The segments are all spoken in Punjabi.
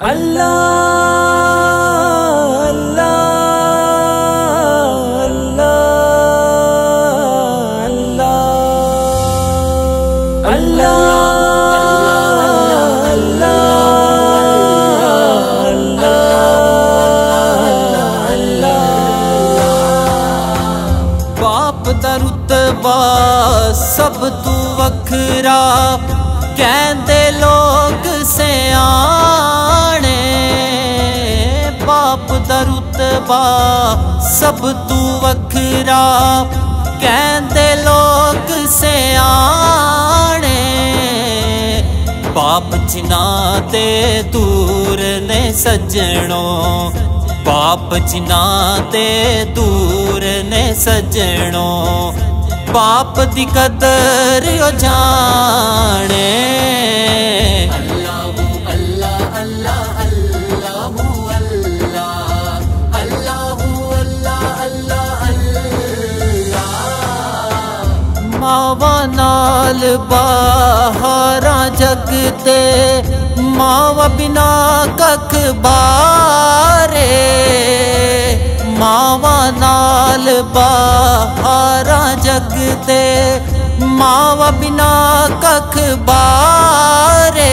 ਅੱਲਾ ਅੱਲਾ ਅੱਲਾ ਅੱਲਾ ਅੱਲਾ ਅੱਲਾ ਅੱਲਾ ਬਾਪ ਦਾ ਰੁਤਬਾ ਸਭ ਤੋਂ ਵੱਖਰਾ, ਕਹਿੰਦੇ ਲੋਕ ਸਿਆਣੇ। ਬਾਪ ਦਾ ਰੁਤਬਾ ਸਭ ਤੂੰ ਵੱਖਰਾ। ਕਹਿੰਦੇ ਲੋਕ ਸਿਆਣੇ, ਬਾਪ ਜਿਨ੍ਹਾਂ ਤੇ ਦੂਰ ਨੇ ਸੱਜਣੋ, ਬਾਪ ਜਿਨ੍ਹਾਂ ਤੇ ਦੂਰ ਨੇ ਸੱਜਣੋ, ਬਾਪ ਦੀ ਕਦਰ ਉਹ ਜਾਣੇ। ਮਾਵਾ ਨਾਲ ਬਾਹਰਾਂ ਜਗ ਤੇ ਮਾਵਾ ਬਿਨਾ ਕੱਖ ਬਾਰੇ ਮਾਵਾ ਨਾਲ ਬਾਹਰਾਂ ਜਗ ਤੇ ਮਾਵਾ ਬਿਨਾ ਕੱਖ ਬਾਰੇ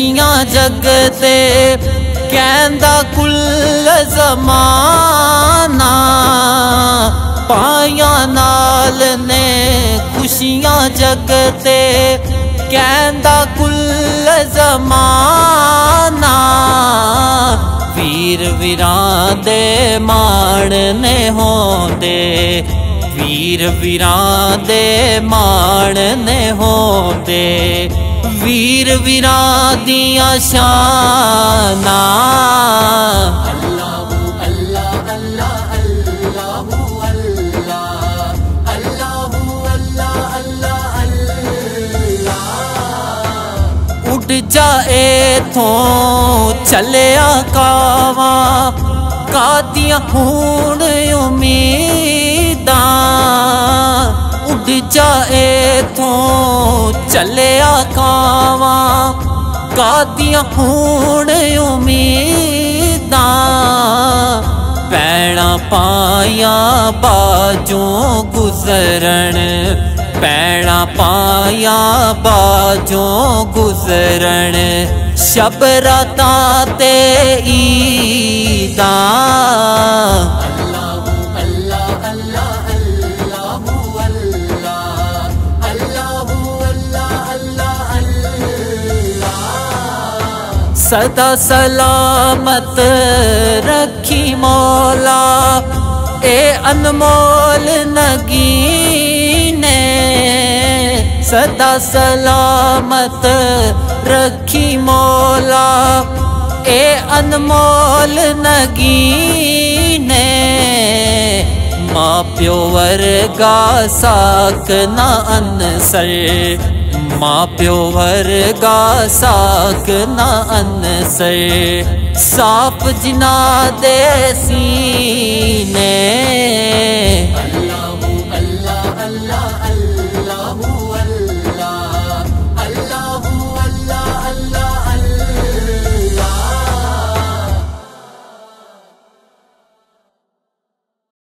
ਅੱਲਾ ਅੱਲਾ ਖੁਸ਼ੀਆਂ ਜਗ ਤੇ ਕਹਿੰਦਾ ਕੁੱਲ ਜ਼ਮਾਨਾ ਪਾਇਆ ਨਾਲ ਨੇ ਖੁਸ਼ੀਆਂ ਜਗ ਤੇ ਕਹਿੰਦਾ ਕੁੱਲ ਜ਼ਮਾਨਾ ਵੀਰ ਵੀਰਾਂ ਦੇ ਮਾਣ ਨੇ ਹੋਂਦੇ, ਵੀਰ ਵੀਰਾਂ ਦੇ ਮਾਣ ਨੇ ਹੋਂਦੇ। ਵੀਰ ਵੀਰਾਂ ਦੀਆਂ ਸ਼ਾਨਾਂ। ਅੱਲਾਹੂ ਜਾਏ ਥੋਂ ਚੱਲਿਆ ਕਾਵਾ ਕਾਦੀਆਂ ਹੁਣ ਉਮੀਦਾਂ। ਚੱਲਿਆ ਕਾਵਾ, ਕਾਦੀਆਂ ਹੁਣ ਉਮੀਦਾਂ। ਪੈਣਾ ਪਾਇਆ ਬਾਜੋਂ ਗੁਜ਼ਰਣ ਪੈਣਾ ਪਾਇਆ ਬਾਜੋਂ ਗੁਜ਼ਰਣ ਸ਼ਬਰਾਤਾਂ ਤੇ ਈਦਾਂ। सदा सलामत रखी मौला। ए अनमोल नगी ने सदा सलामत रखी मौला। ए अनमोल नगी ने म्यो साक अन् अनसर प्यो वे साप्ना